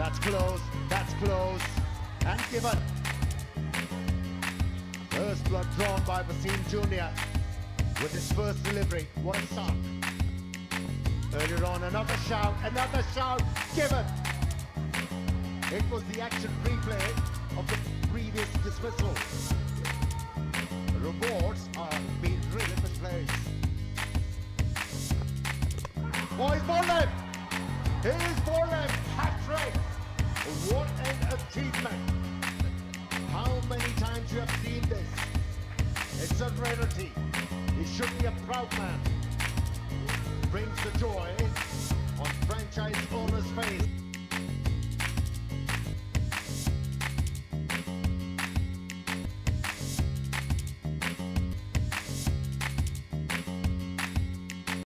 That's close, that's close. And given. First blood drawn by Wasim Jr. with his first delivery. What a start. Earlier on, another shout, another shout, given. It was the action replay of the previous dismissal. Rewards are being driven in place. Boys, Borlev! Here's Borlev, you have seen this? It's a rarity. He should be a proud man. Brings the joy on franchise owner's face.